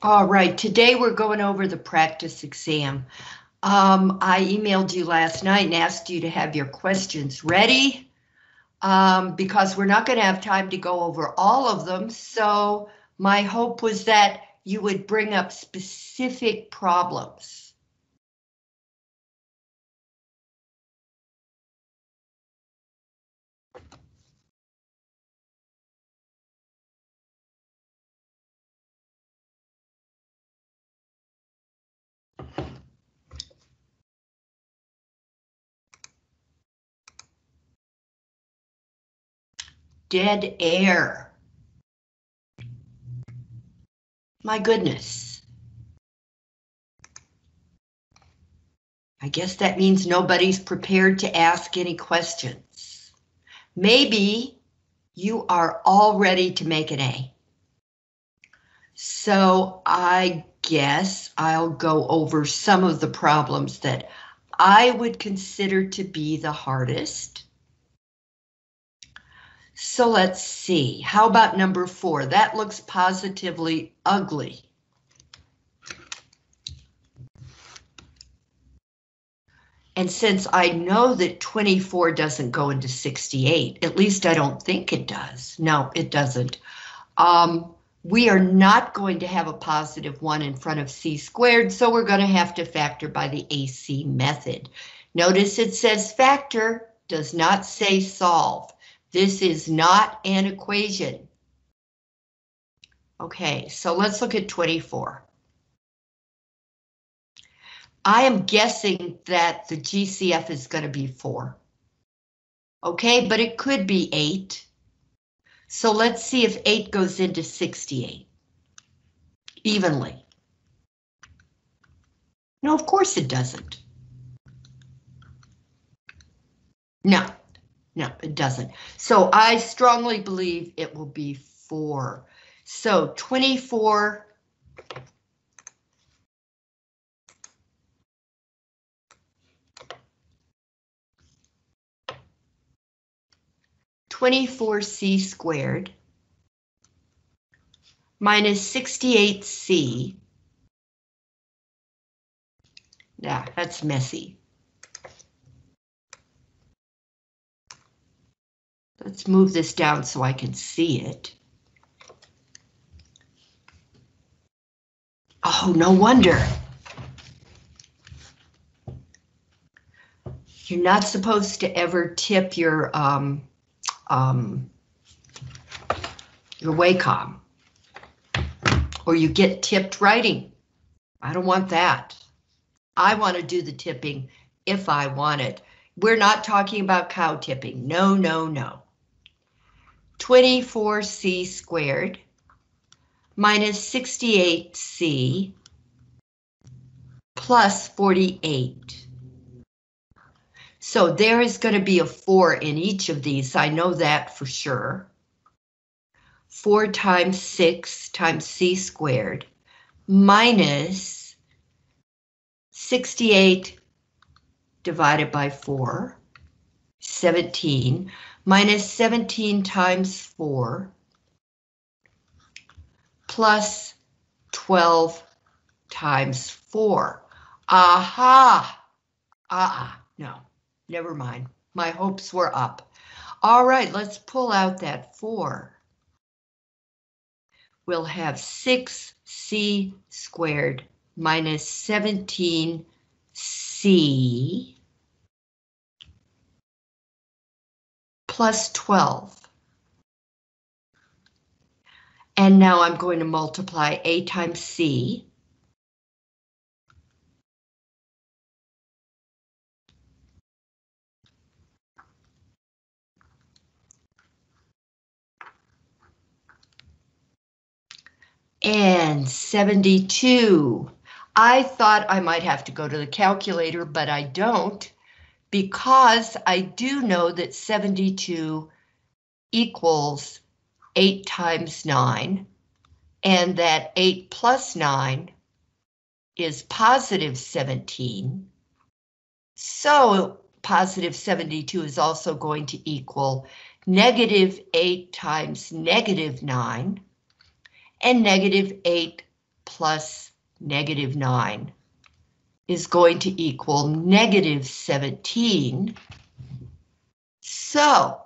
All right, today we're going over the practice exam. Um, I emailed you last night and asked you to have your questions ready um, because we're not going to have time to go over all of them. So my hope was that you would bring up specific problems. Dead air. My goodness. I guess that means nobody's prepared to ask any questions. Maybe you are all ready to make an A. So I guess I'll go over some of the problems that I would consider to be the hardest. So let's see, how about number four? That looks positively ugly. And since I know that 24 doesn't go into 68, at least I don't think it does. No, it doesn't. Um, we are not going to have a positive one in front of c squared, so we're going to have to factor by the AC method. Notice it says factor, does not say solve. This is not an equation. Okay, so let's look at 24. I am guessing that the GCF is going to be 4. Okay, but it could be 8. So let's see if 8 goes into 68 evenly. No, of course it doesn't. No, no, it doesn't. So I strongly believe it will be four. So 24. Twenty-four C squared minus sixty-eight C. Yeah, that's messy. Let's move this down so I can see it. Oh, no wonder. You're not supposed to ever tip your um, um, your Wacom, or you get tipped writing. I don't want that. I want to do the tipping if I want it. We're not talking about cow tipping. No, no, no. 24c squared minus 68c plus 48. So there is going to be a 4 in each of these, I know that for sure. 4 times 6 times c squared minus 68 divided by 4, 17 minus 17 times 4 plus 12 times 4. Aha! Ah, uh -uh. no, never mind. My hopes were up. All right, let's pull out that 4. We'll have 6c squared minus 17c plus 12. And now I'm going to multiply A times C. And 72. I thought I might have to go to the calculator, but I don't because I do know that 72 equals 8 times 9, and that 8 plus 9 is positive 17. So positive 72 is also going to equal negative 8 times negative 9, and negative 8 plus negative 9 is going to equal negative 17. So,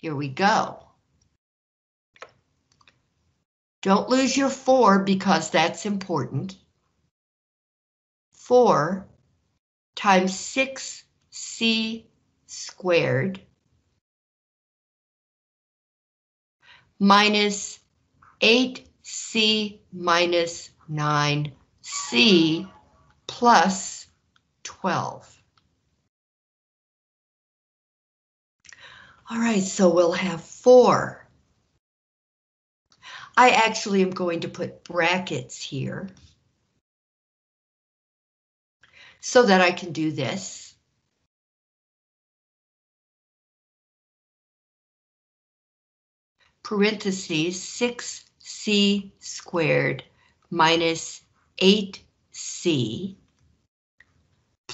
here we go. Don't lose your 4 because that's important. 4 times 6c squared minus 8c minus 9c plus 12. All right, so we'll have 4. I actually am going to put brackets here so that I can do this. parentheses 6c squared minus 8c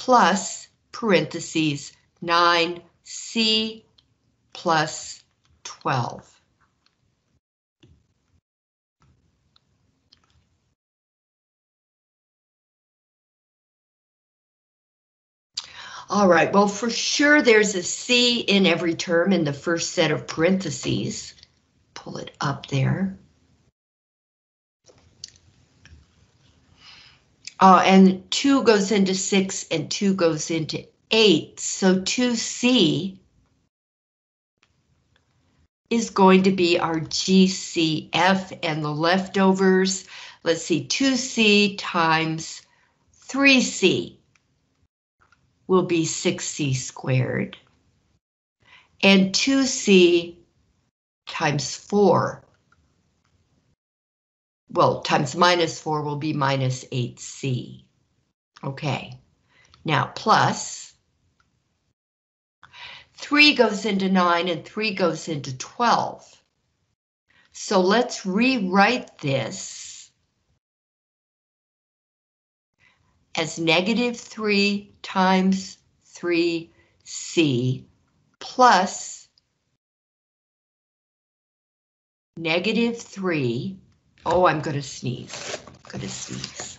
plus parentheses 9c plus 12. All right, well, for sure there's a C in every term in the first set of parentheses pull it up there. Uh, and 2 goes into 6 and 2 goes into 8. So 2C is going to be our GCF and the leftovers. Let's see, 2C times 3C will be 6C squared. And 2C times 4. Well, times minus 4 will be minus 8c. Okay, now plus 3 goes into 9 and 3 goes into 12. So let's rewrite this as negative 3 times 3c plus negative 3. Oh, I'm going to sneeze. I'm going to sneeze.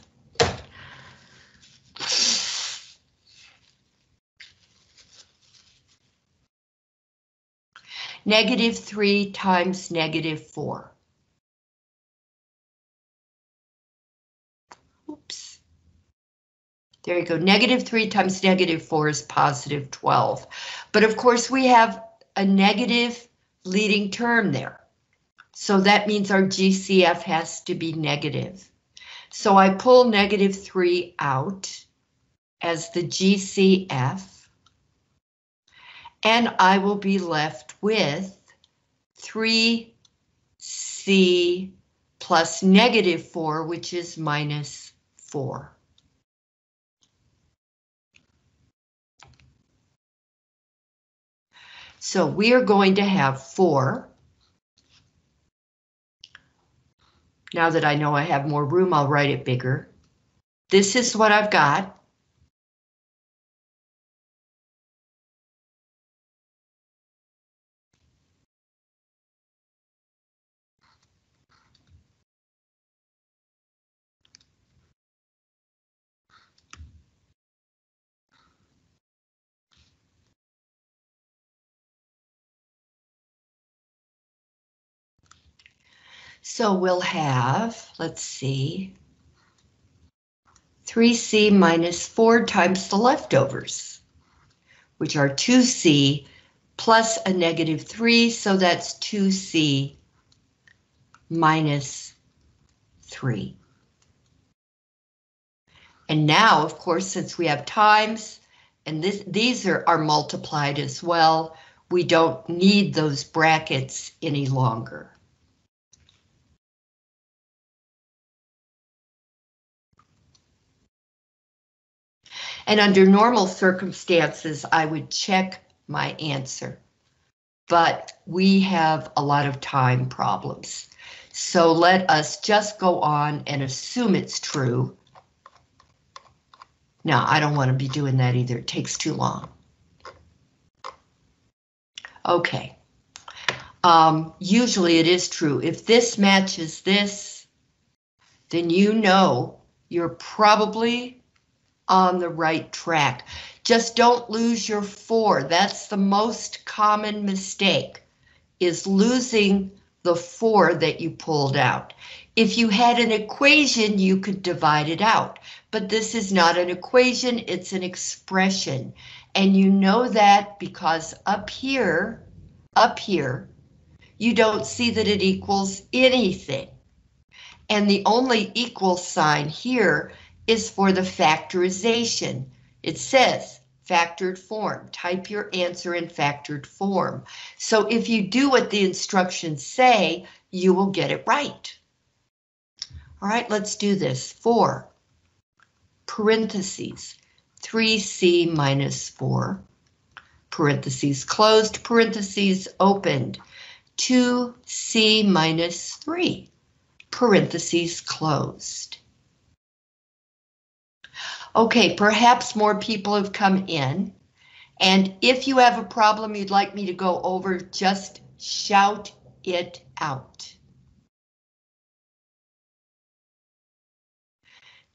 Negative 3 times negative 4. Oops. There you go. Negative 3 times negative 4 is positive 12. But of course, we have a negative leading term there. So that means our GCF has to be negative. So I pull negative 3 out as the GCF. And I will be left with 3C plus negative 4, which is minus 4. So we are going to have 4 Now that I know I have more room, I'll write it bigger. This is what I've got. So we'll have, let's see, 3c minus 4 times the leftovers, which are 2c plus a negative 3, so that's 2c minus 3. And now, of course, since we have times, and this, these are, are multiplied as well, we don't need those brackets any longer. And under normal circumstances, I would check my answer. But we have a lot of time problems. So let us just go on and assume it's true. Now, I don't want to be doing that either. It takes too long. Okay. Um, usually it is true. If this matches this, then you know you're probably on the right track. Just don't lose your four. That's the most common mistake, is losing the four that you pulled out. If you had an equation, you could divide it out, but this is not an equation, it's an expression. And you know that because up here, up here, you don't see that it equals anything. And the only equal sign here is for the factorization. It says factored form. Type your answer in factored form. So if you do what the instructions say, you will get it right. All right, let's do this. 4 parentheses 3c minus 4 parentheses closed, parentheses opened, 2c minus 3, parentheses closed. Okay, perhaps more people have come in. And if you have a problem you'd like me to go over, just shout it out.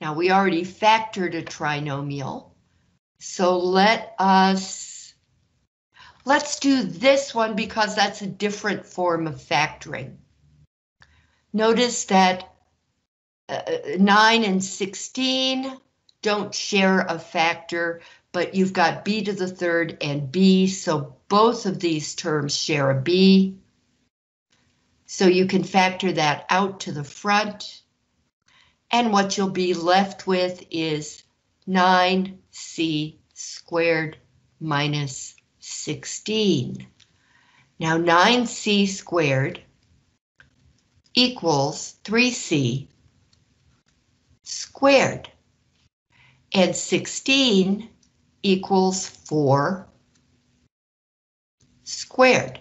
Now we already factored a trinomial, so let us, let's do this one because that's a different form of factoring. Notice that uh, 9 and 16 don't share a factor, but you've got b to the third and b, so both of these terms share a b. So you can factor that out to the front. And what you'll be left with is 9c squared minus 16. Now 9c squared equals 3c squared and 16 equals 4 squared.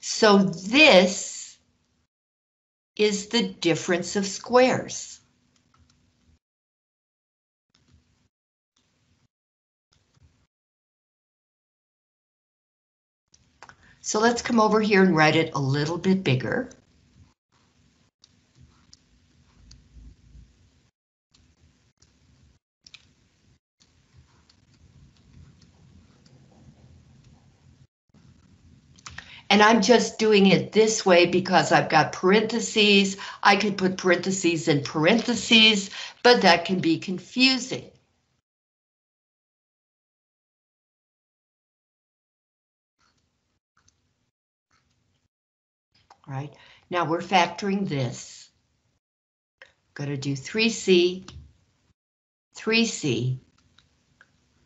So this is the difference of squares. So let's come over here and write it a little bit bigger. And I'm just doing it this way because I've got parentheses. I could put parentheses in parentheses, but that can be confusing. Right, now we're factoring this. Going to do 3C, 3C,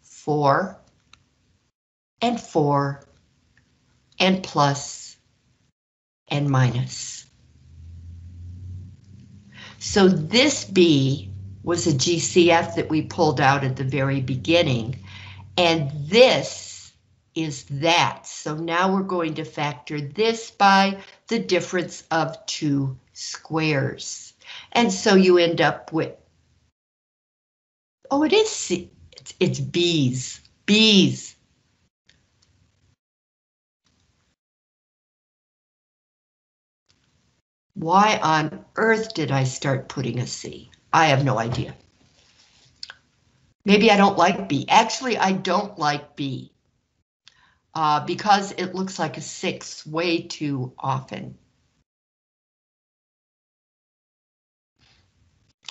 4, and 4, and plus and minus. So this B was a GCF that we pulled out at the very beginning, and this is that. So now we're going to factor this by the difference of two squares. And so you end up with, oh, it is C, it's, it's B's, B's. Why on earth did I start putting a C? I have no idea. Maybe I don't like B. Actually, I don't like B. Uh, because it looks like a six way too often.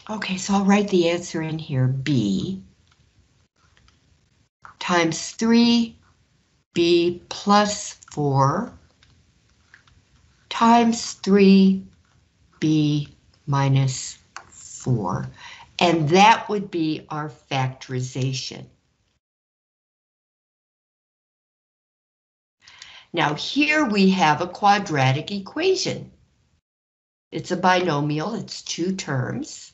Okay, so I'll write the answer in here, B times 3B plus 4 times 3 b minus 4. And that would be our factorization. Now here we have a quadratic equation. It's a binomial, it's two terms.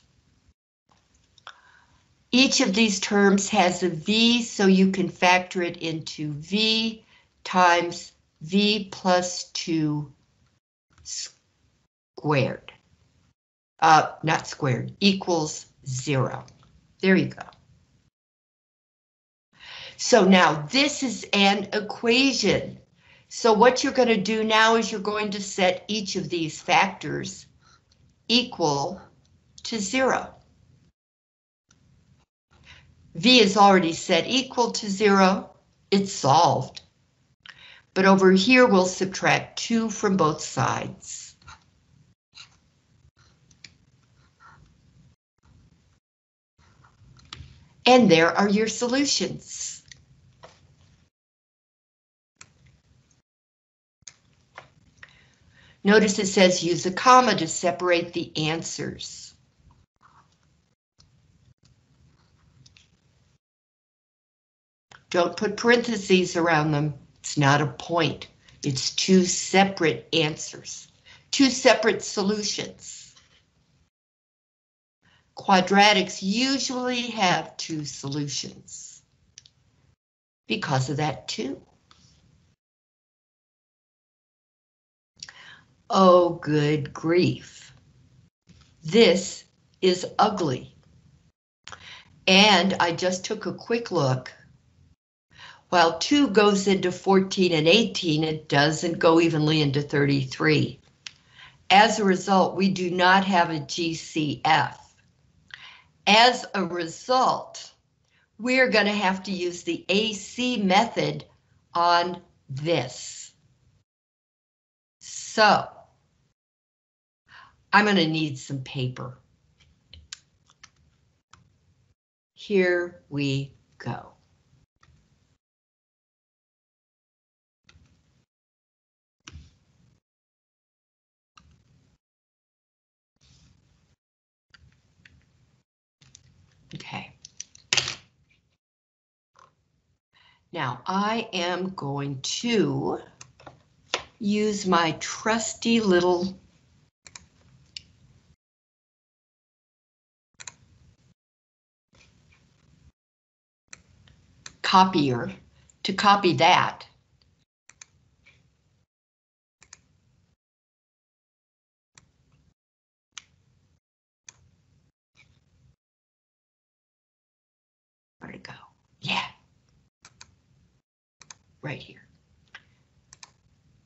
Each of these terms has a v, so you can factor it into v times v plus 2 squared uh, not squared, equals zero. There you go. So now this is an equation. So what you're going to do now is you're going to set each of these factors equal to zero. V is already set equal to zero, it's solved. But over here, we'll subtract two from both sides. And there are your solutions. Notice it says use a comma to separate the answers. Don't put parentheses around them. It's not a point. It's two separate answers, two separate solutions. Quadratics usually have two solutions because of that too. Oh, good grief. This is ugly. And I just took a quick look. While 2 goes into 14 and 18, it doesn't go evenly into 33. As a result, we do not have a GCF. As a result, we're going to have to use the AC method on this. So, I'm going to need some paper. Here we go. Okay. Now I am going to use my trusty little copier to copy that. Where'd it go? Yeah. Right here.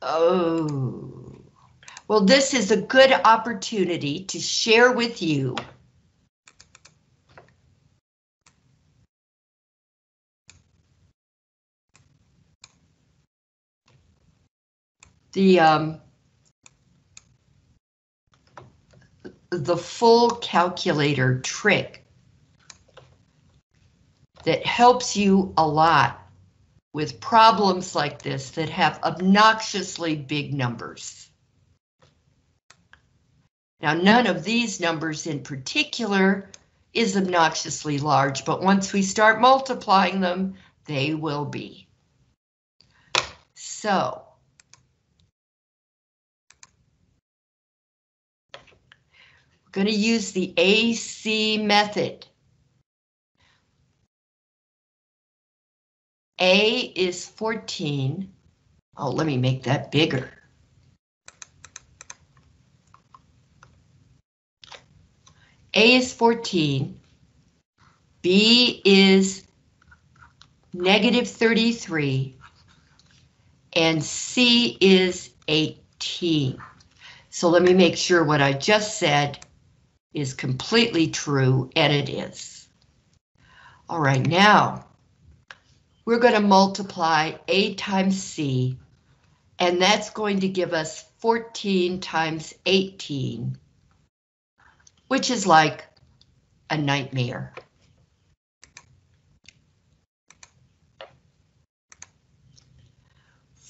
Oh. Well, this is a good opportunity to share with you the um, the full calculator trick that helps you a lot with problems like this that have obnoxiously big numbers. Now, none of these numbers in particular is obnoxiously large, but once we start multiplying them, they will be. So, we're going to use the AC method. A is 14. Oh, let me make that bigger. A is 14. B is negative 33. And C is 18. So let me make sure what I just said is completely true, and it is. All right, now we're going to multiply A times C, and that's going to give us 14 times 18, which is like a nightmare.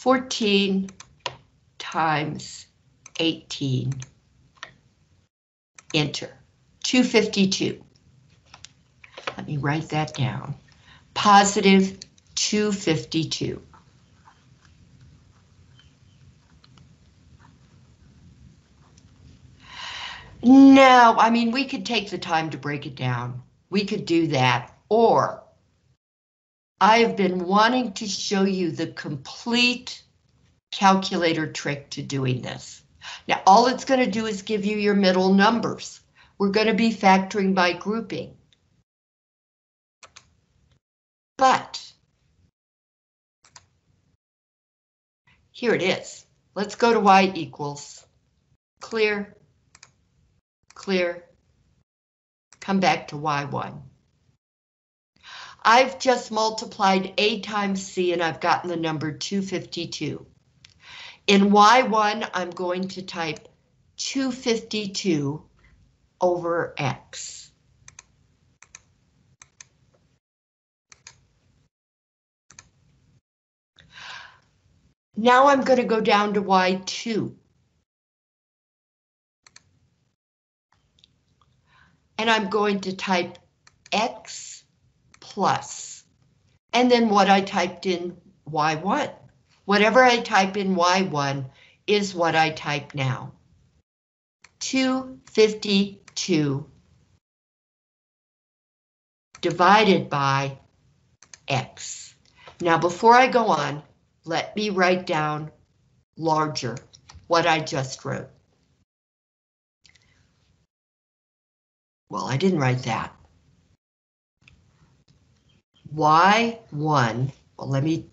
Fourteen times eighteen. Enter. 252. Let me write that down. Positive 252. No, I mean, we could take the time to break it down. We could do that. Or I've been wanting to show you the complete calculator trick to doing this. Now, all it's going to do is give you your middle numbers. We're going to be factoring by grouping. But here it is. Let's go to y equals clear, clear, come back to y1. I've just multiplied A times C and I've gotten the number 252. In Y1, I'm going to type 252 over X. Now I'm going to go down to Y2. And I'm going to type X plus, and then what I typed in Y1. Whatever I type in Y1 is what I type now. 252 divided by X. Now before I go on, let me write down larger what I just wrote. Well, I didn't write that. Y1, well, let me,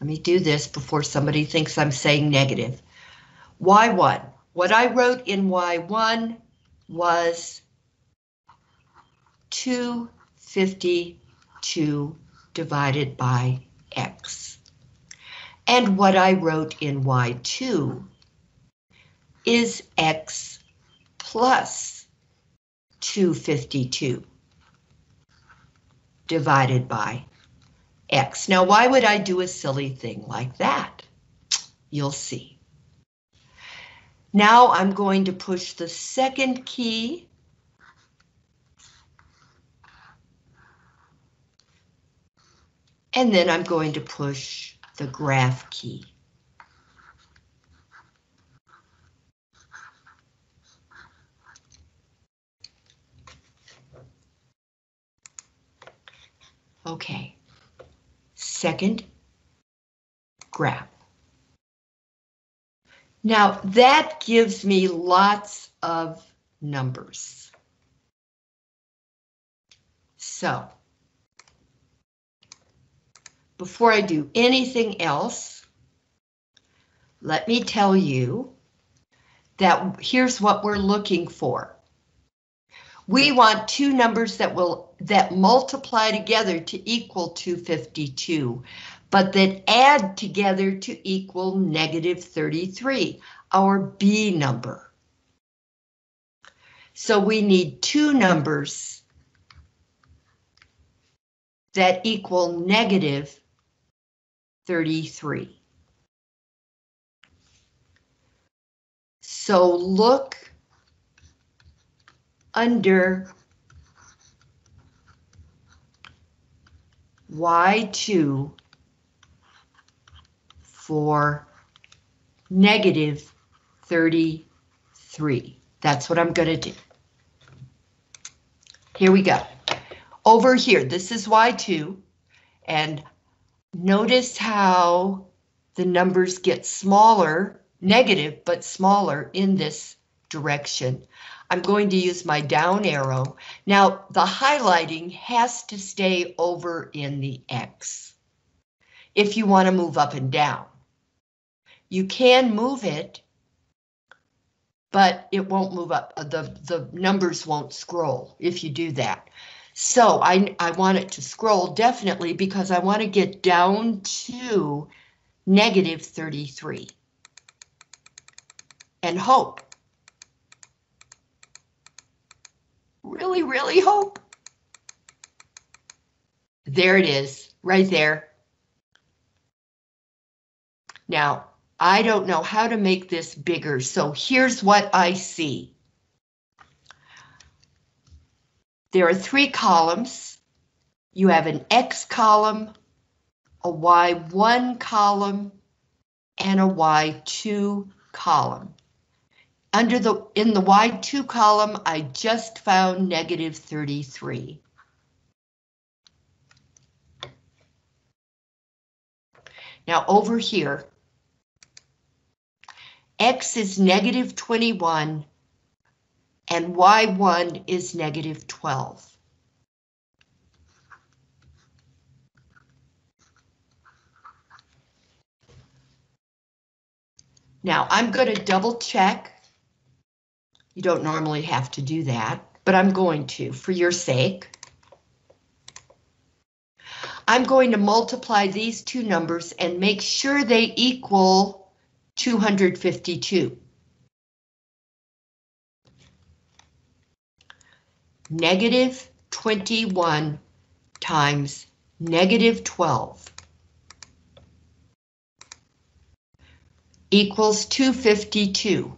let me do this before somebody thinks I'm saying negative. Y1, what I wrote in Y1 was 252 divided by X. And what I wrote in Y2 is X plus 252 divided by X. Now, why would I do a silly thing like that? You'll see. Now I'm going to push the second key. And then I'm going to push the graph key. Okay. Second graph. Now that gives me lots of numbers. So before I do anything else, let me tell you that here's what we're looking for. We want two numbers that will that multiply together to equal 252, but that add together to equal negative 33, our B number. So we need two numbers that equal negative 33. So look under y2 for negative 33. That's what I'm going to do. Here we go. Over here, this is y2, and notice how the numbers get smaller, negative, but smaller in this direction. I'm going to use my down arrow. Now, the highlighting has to stay over in the X if you want to move up and down. You can move it, but it won't move up. The, the numbers won't scroll if you do that. So I, I want it to scroll definitely because I want to get down to negative 33 and hope really, really hope. There it is, right there. Now, I don't know how to make this bigger, so here's what I see. There are three columns. You have an X column, a Y1 column, and a Y2 column. Under the, in the Y2 column, I just found negative 33. Now over here, X is negative 21 and Y1 is negative 12. Now I'm going to double check you don't normally have to do that. but I'm going to for your sake. I'm going to multiply these two numbers and make sure they equal 252. Negative 21 times negative 12 equals 252.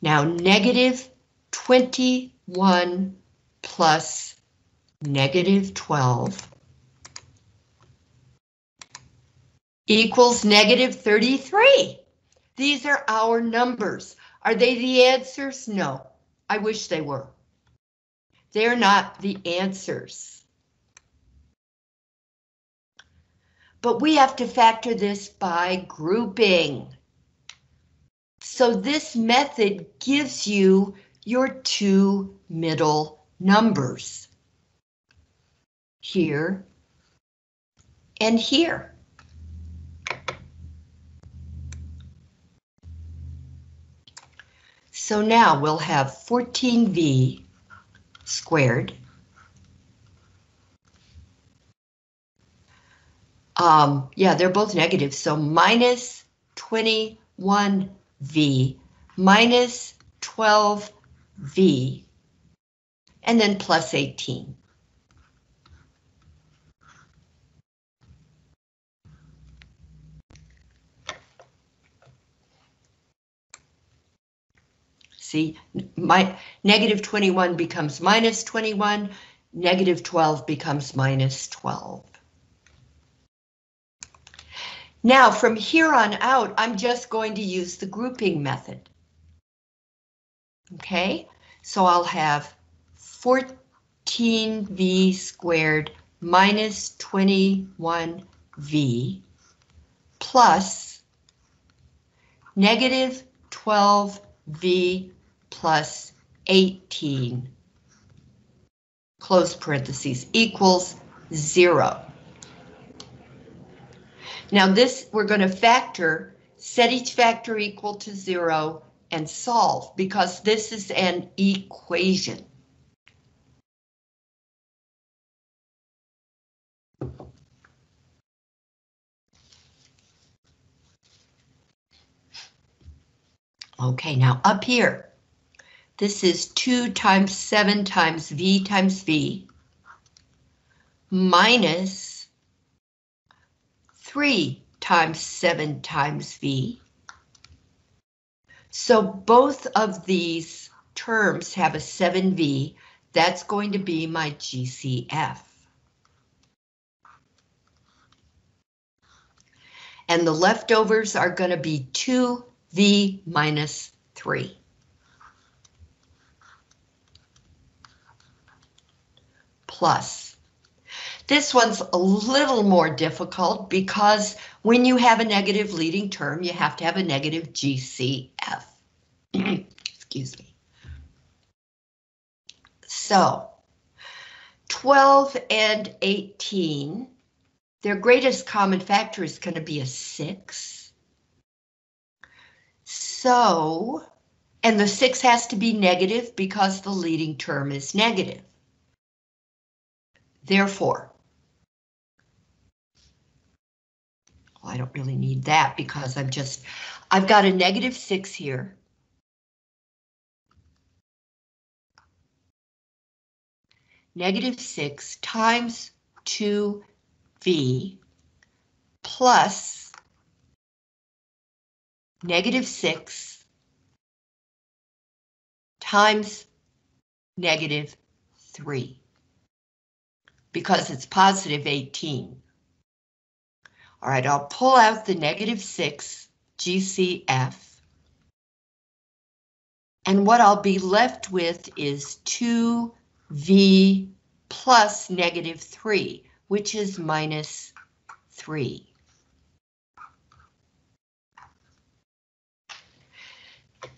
Now negative 21 plus negative 12 equals negative 33. These are our numbers. Are they the answers? No, I wish they were. They're not the answers. But we have to factor this by grouping. So this method gives you your two middle numbers. Here and here. So now we'll have 14V squared. Um, yeah, they're both negative, so minus 21V minus 12V and then plus 18. See, my negative 21 becomes minus 21, negative 12 becomes minus 12. Now, from here on out, I'm just going to use the grouping method. Okay, so I'll have 14v squared minus 21v plus negative 12v plus 18, close parentheses, equals zero. Now this, we're going to factor, set each factor equal to zero and solve because this is an equation. Okay, now up here, this is 2 times 7 times V times V minus 3 times 7 times V. So both of these terms have a 7V. That's going to be my GCF. And the leftovers are going to be 2V minus 3. Plus. This one's a little more difficult because when you have a negative leading term, you have to have a negative GCF. Excuse me. So 12 and 18, their greatest common factor is going to be a 6. So, and the 6 has to be negative because the leading term is negative. Therefore, well, I don't really need that because I'm just, I've got a negative 6 here. Negative 6 times 2v plus negative 6 times negative 3 because it's positive 18. All right, I'll pull out the negative 6 GCF. And what I'll be left with is 2V plus negative 3, which is minus 3.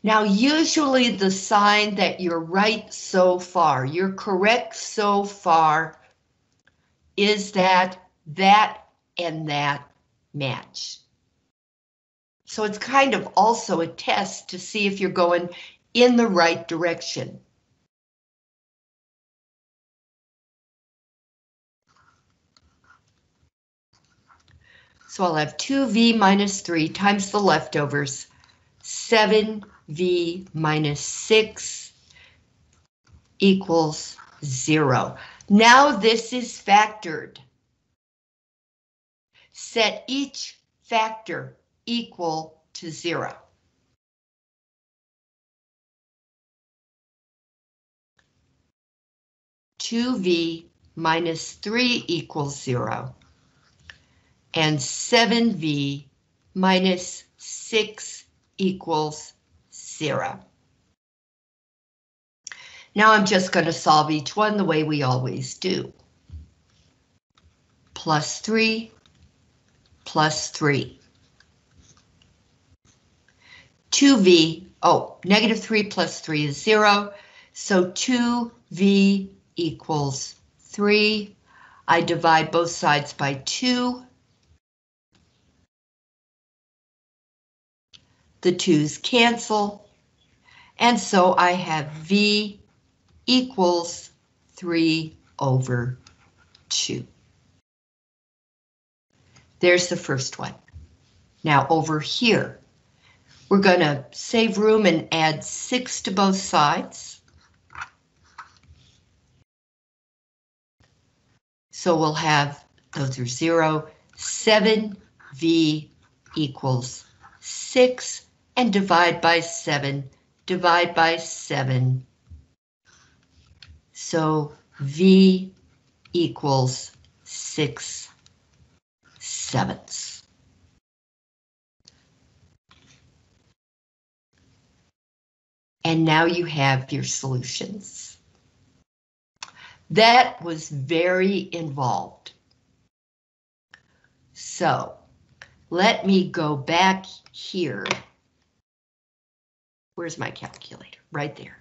Now, usually the sign that you're right so far, you're correct so far, is that that and that match. So it's kind of also a test to see if you're going in the right direction. So I'll have 2v minus 3 times the leftovers, 7v minus 6 equals 0. Now this is factored. Set each factor equal to 0. Two V minus three equals zero and 7v minus 6 equals 0. Now I'm just going to solve each one the way we always do. Plus 3, plus 3. 2v, oh, negative 3 plus 3 is 0, so 2v equals 3. I divide both sides by 2. the twos cancel, and so I have V equals 3 over 2. There's the first one. Now over here, we're going to save room and add 6 to both sides. So we'll have, those are 0, 7V equals 6 and divide by 7, divide by 7. So V equals 6 sevenths. And now you have your solutions. That was very involved. So let me go back here Where's my calculator? Right there.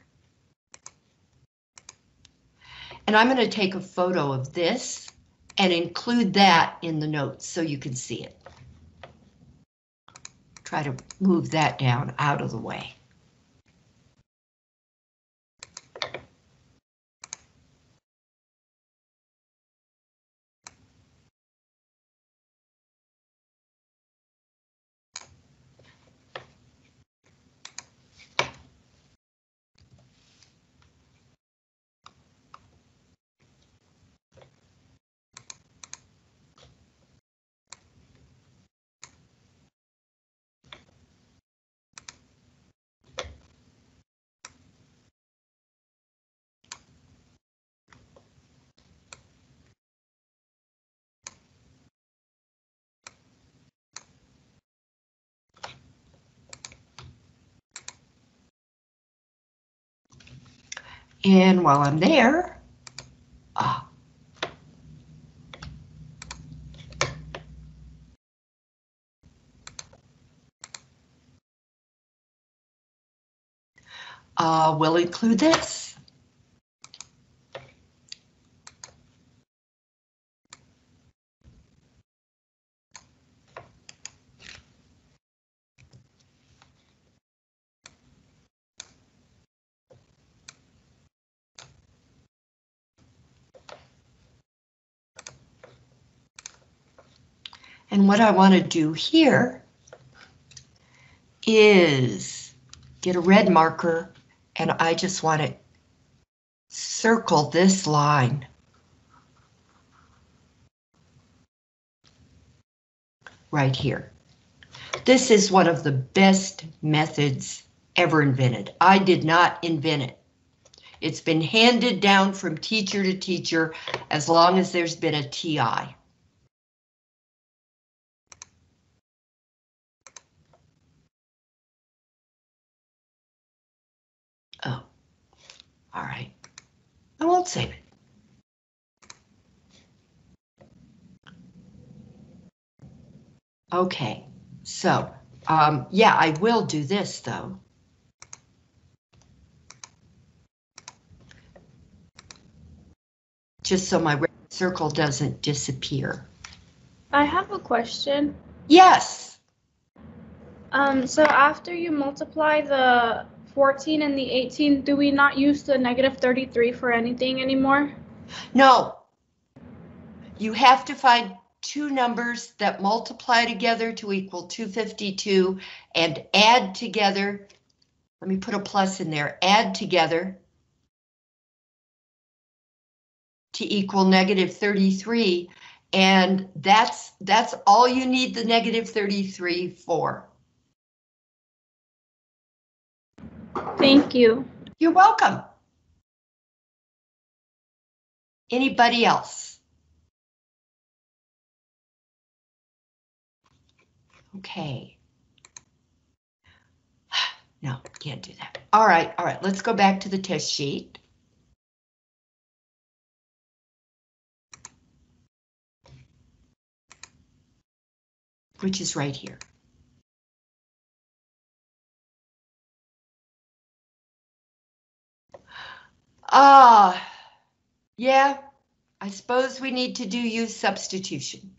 And I'm going to take a photo of this and include that in the notes so you can see it. Try to move that down out of the way. And while I'm there, ah, uh, we'll include this. And what I want to do here is get a red marker and I just want to circle this line. Right here. This is one of the best methods ever invented. I did not invent it. It's been handed down from teacher to teacher as long as there's been a TI. Oh, all right. I won't save it. Okay, so, um, yeah, I will do this though. Just so my red circle doesn't disappear. I have a question. Yes, Um, so after you multiply the 14 and the 18, do we not use the negative 33 for anything anymore? no. You have to find two numbers that multiply together to equal 252 and add together, let me put a plus in there, add together to equal negative 33, and that's, that's all you need the negative 33 for. Thank you. You're welcome. Anybody else? Okay. No, can't do that. All right, all right, let's go back to the test sheet. Which is right here. Ah, yeah, I suppose we need to do use substitution.